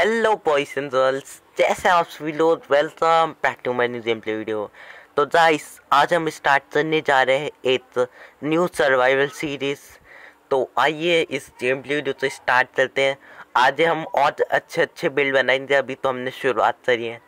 Hello boys and girls जैसे आप सभी लोग welcome back to my new game play video तो गाइस आज हम स्टार्ट करने जा रहे हैं एक न्यू सर्वाइवल सीरीज़ तो आइए इस गेम प्ले वीडियो से स्टार्ट करते हैं। आज हम और अच्छे अच्छे बिल्ड बनाएँगे। अभी तो हमने शुरुआत करी है।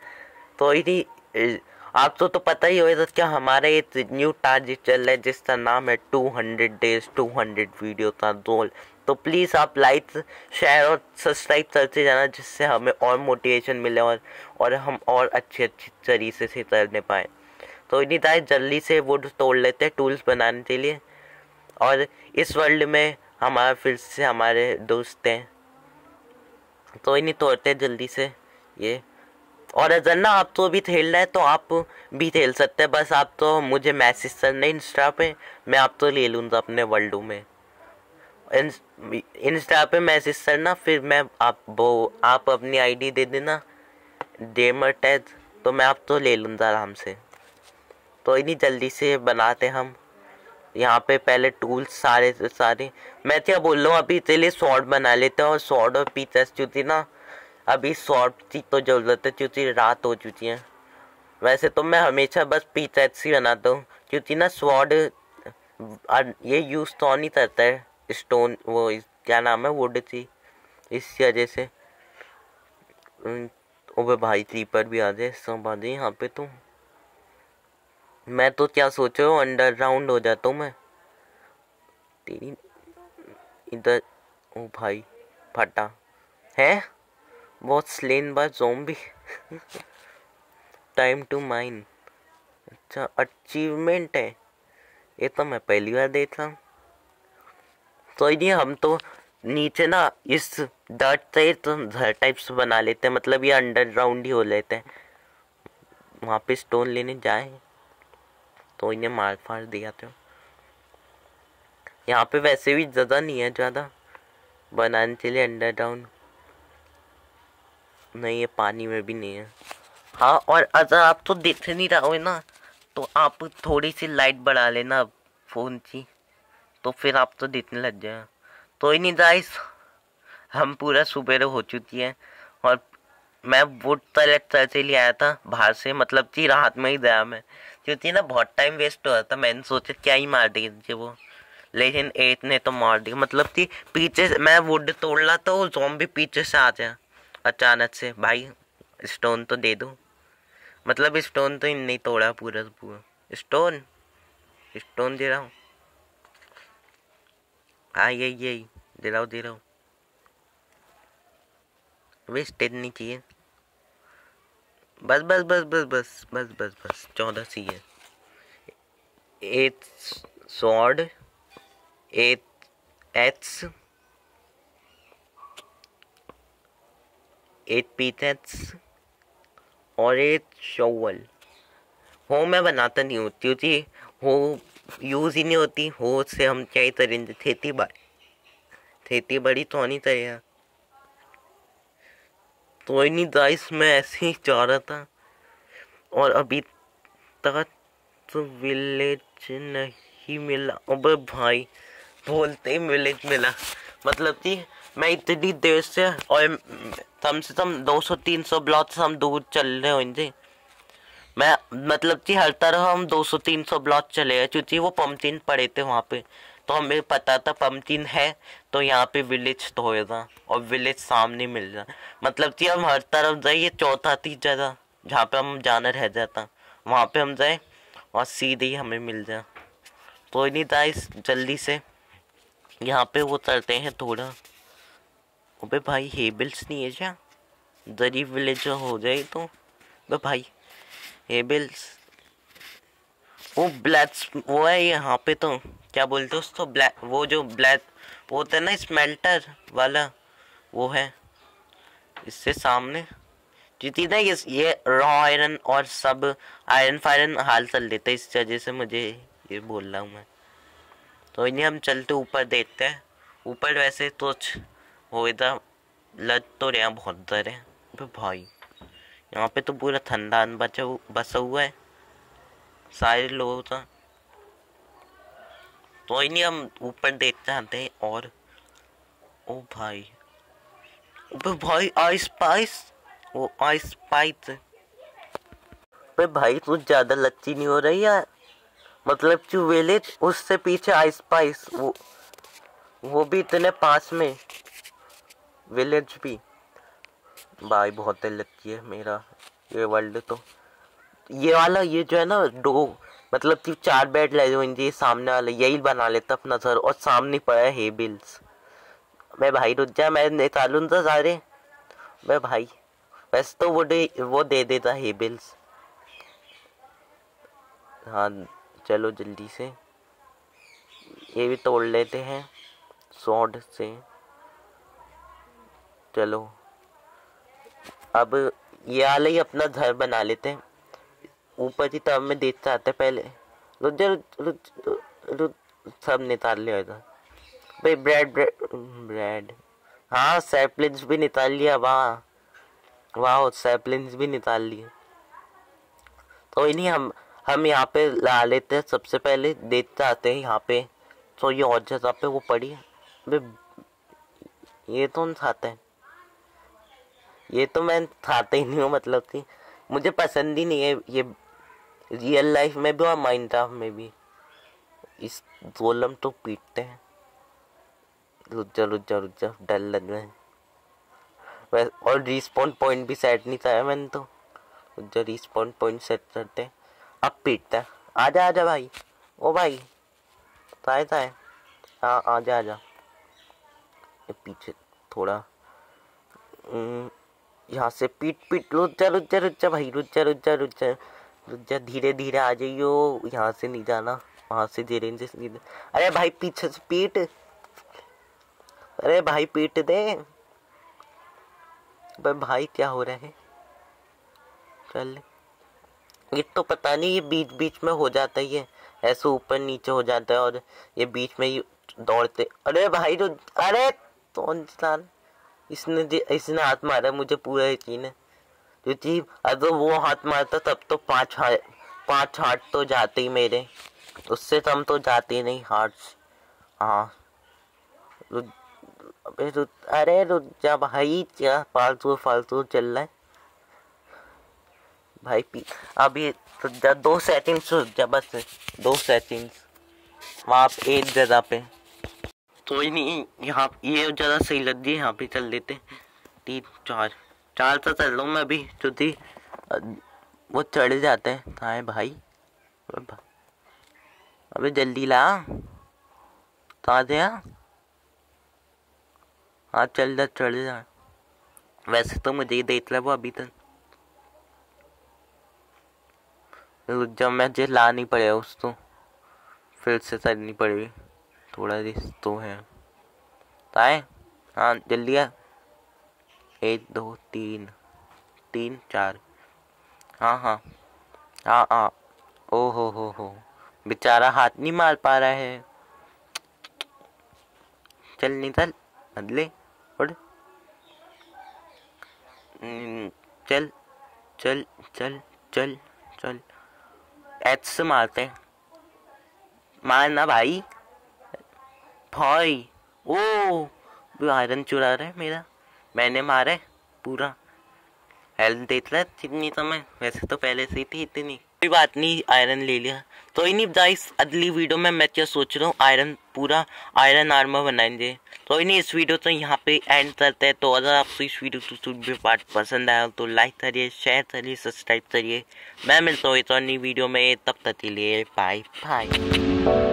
तो इन्हीं आपको तो पता ही होगा क्या हमारा एक न्यू टारगेट चल रहा है, जिसका नाम है 200 डेज़ 200 वीडियो का गोल तो प्लीज़ आप लाइक शेयर और सब्सक्राइब करते जाना जिससे हमें और मोटिवेशन मिले और और हम और अच्छे अच्छे तरीके से करने पाए। तो इन्हीं तरह जल्दी से वुड तोड़ लेते हैं टूल्स बनाने के लिए। और इस वर्ल्ड में हमारा फिर से हमारे दोस्त हैं। तो इन्हीं तोड़ते जल्दी से ये। और अगर ना आप तो भी खेल रहे हैं तो आप भी खेल सकते हैं। बस आप तो मुझे मैसेज करना इंस्टा पे, मैं आप तो ले लूँगा अपने वर्ल्डू में। इंस्टा पे मैसेज करना, फिर मैं आप वो, आप अपनी आईडी दे देना डेमर टैग तो मैं आप तो ले लूँगा आराम से। तो इतनी जल्दी से बनाते हम। यहाँ पे पहले टूल्स सारे सारे। मैं क्या बोल रहा हूँ, अभी चलिए शॉर्ट बना लेते हैं, और शॉर्ट और पीचर्स क्योंकि ना, अभी शॉर्ट की तो ज़रूरत है क्योंकि रात हो चुकी है। वैसे तो मैं हमेशा बस पीचर्स ही बनाता हूँ, क्योंकि ना स्वॉर्ड ये यूज़ तो नहीं करता है। स्टोन, वो क्या नाम है, वुड थी। इस वजह से ओबे भाई क्रीपर भी आ जाए, सब आ जाए यहाँ पे तो। मैं तो क्या सोचो अंडरग्राउंड हो जाता हूँ मैं। तेरी, इधर, ओ भाई, फटा। है? बहुत slain by zombie time to mine अच्छा अचीवमेंट है। ये तो मैं पहली बार देख रहा हूँ। तो ये हम तो नीचे ना इस डर्ट से तो घर टाइप्स बना लेते हैं मतलब ये अंडरग्राउंड ही हो लेते हैं। वहाँ पे स्टोन लेने जाए तो इन्हें मार फाड़ दिया तो। यहाँ पे वैसे भी ज़्यादा नहीं है ज़्यादा, बनाने के लिए अंडरग्राउंड नहीं, ये पानी में भी नहीं है। हाँ और अगर आप तो देख नहीं रहा हो ना तो आप थोड़ी सी लाइट बढ़ा लेना, फ़ोन की। तो फिर आप तो दिखने लग जाए तो ही नहीं गाइस हम पूरा सुबह हो चुकी है और मैं वुड तलेट से ले आया था बाहर से मतलब कि रात में ही गया मैं। क्योंकि ना बहुत टाइम वेस्ट हो रहा था, मैंने सोचा क्या ही मार दी वो। लेकिन एट ने तो मार दिया। मतलब कि पीछे से मैं वुड तोड़ रहा जोम भी पीछे से आ जाए अचानक से। भाई स्टोन तो दे दो। मतलब स्टोन तो नहीं तोड़ा पूरा पूरा। स्टोन स्टोन दे रहा हूँ। हाँ यही यही दे रहा हूँ दे रहा हूँ वेस्टेज नहीं चाहिए बस बस बस बस बस बस बस बस चौदह सी है एट सॉर्ड एट एट्स एट पीथेट्स और एट शोवल हो मैं बनाता नहीं हूँ, क्योंकि हो यूज़ ही नहीं होती हो से हम क्या ही करेंगे खेती बाड़ी खेती बड़ी तो नहीं तैयार तो ही नहीं दाइस मैं ऐसे ही चाह रहा था। और अभी तक तो विलेज नहीं मिला। अब भाई, बोलते ही विलेज मिला। मतलब कि मैं इतनी देर से, और, कम से कम 200-300 ब्लॉक से हम दूर चल रहे होंगे। मैं मतलब कि हर तरह हम 200-300 ब्लॉक चले गए, क्योंकि वो पम्पकिन पड़े थे वहाँ पे। तो हमें पता था पम्पकिन है तो यहाँ पे विलेज तो होएगा, और विलेज सामने मिल जाए मतलब कि हम हर तरफ़ जाए, ये चौथा थी जगह, जहाँ पे हम जाना रह जाता। वहाँ पे हम जाए और सीधे ही हमें मिल जाए तो नहीं था इस जल्दी से। यहाँ पे वो चलते हैं थोड़ा। अबे भाई हेबल्स नहीं है क्या? गरीब विलेज हो जाए तो। भाई हेबल्स वो ब्लैक वो है यहाँ पे तो क्या बोलते उसको? ब्लैक वो जो ब्लैक वो होता है ना स्मेल्टर वाला, वो है। इससे सामने। जीती ना ये ये रॉ आयरन और सब आयरन फायरन हाल चल देते इस वजह से मुझे ये बोल रहा हूँ मैं। तो इन्हें हम चलते ऊपर देखते हैं। ऊपर वैसे तो हो इधर लग तो रहा बहुत डर है। भाई। यहाँ पे तो पूरा ठंडा बचा बसा हुआ है। सारे लोगों तो ही नहीं हम ऊपर देखते आते हैं और, ओ भाई अबे भाई आइस पाइस वो आइस स्पाइस अबे भाई तू ज़्यादा लच्ची नहीं हो रही यार। मतलब जो विलेज उससे पीछे आइस पाइस वो वो भी इतने पास में विलेज भी। भाई बहुत दिल लगती है मेरा, ये वर्ल्ड तो। ये वाला, ये जो है ना, दो मतलब कि चार बेड ले जो ये सामने वाले, यही बना लेता अपना सर और सामने पड़ा है बिल्स मैं भाई रुक जा, मैं निकालूँ तो सारे। मैं भाई वैसे तो वो दे वो दे देता हे बिल्स हाँ चलो जल्दी से। ये भी तोड़ लेते हैं सॉड से। चलो। अब ये वाला ही अपना घर बना लेते हैं। ऊपर की तरफ़ में देखते आते पहले। रुक जा, रुक सब निकाल लिया था भाई ब्रेड ब्रेड ब्रेड हाँ सैपलिंग्स भी निकाल लिया, वाह। वाह सैपलिंग्स भी निकाल लिए। तो नहीं, हम हम यहाँ पे ला लेते हैं। सबसे पहले देखते आते हैं यहाँ पे। तो ये और जगह पे वो पड़ी है। ये तो खाता है। ये तो मैं खाता ही नहीं हूँ मतलब कि मुझे पसंद ही नहीं है ये रियल लाइफ में भी और माइनक्राफ्ट में भी। इस गोलम तो पीटते हैं। रुजा रुजा रुजा डर लग रहा है। और रिस्पॉन पॉइंट भी सेट नहीं था मैंने तो। रुजा रिस्पॉन पॉइंट सेट करते अब पीटता है। आजा आजा भाई। ओ भाई ताए ताए हाँ आजा आजा। पीछे थोड़ा यहाँ से पीट पीट रुचा रुचा रुचा भाई रुचा रुचा रुचा रुचा धीरे धीरे आ जाइयो, यहाँ से नहीं जाना, वहाँ से धीरे से सीधे अरे भाई पीछे से पीट। अरे भाई पीट दे। भाई क्या हो रहा है? चल। ये तो पता नहीं, ये बीच बीच में हो जाता ही है। ऐसे ऊपर नीचे हो जाता है और ये बीच में ही दौड़ते। अरे भाई जो अरे तो इंसान इसने इसने हाथ मारा मुझे पूरा यकीन है। क्योंकि अगर वो हाथ मारता, तब तो पाँच हाथ पाँच हाथ तो जाते ही मेरे। उससे कम तो जाते नहीं हार्ट हाँ। अबे रुक अरे रुक जा भाई, क्या फालतू फालतू चल रहा है। भाई पी, अभी तो दो सेटिंग्स जा, बस, दो सेटिंग्स वहाँ एक जगह पे। कोई नहीं, यहाँ ये ज़्यादा सही लग गई यहाँ पे चल लेते तीन, चार चार तो चल लो मैं अभी क्योंकि वो चढ़ जाते हैं। कहाँ है भाई अबे जल्दी ला कहाँ से हाँ? चल जा, चढ़ जा। वैसे तो मुझे ही देख वो अभी तक। जब मैं जे ला नहीं पड़ेगा उसको, फिर से चलनी पड़ेगी। थोड़ा रिस्क तो है। आए? हाँ जल्दी आ। एक दो तीन। तीन चार। हाँ हाँ। हाँ हाँ। ओ हो हो हो। बेचारा हाथ नहीं मार पा रहा है। चल नहीं चल बदले। उड़। हम्म, चल चल चल चल चल। एच से मारते हैं। मारना भाई। भाई ओ वो आयरन चुरा रहे मेरा। मैंने मारा पूरा। हेल्थ देख रहा कितनी समय वैसे तो पहले से ही थी इतनी। कोई बात नहीं आयरन ले लिया। तो ही नहीं गाइस अगली वीडियो में मैं क्या सोच रहा हूँ? आयरन पूरा आयरन आर्मर बनाएँगे। तो ही नहीं, इस वीडियो तो यहाँ पे एंड करते हैं। तो अगर आपको इस वीडियो को भी पार्ट पसंद आया तो लाइक करिए शेयर करिए सब्सक्राइब करिए। मैं मिलता हूँ इस वीडियो में। तब तक के लिए बाय बाय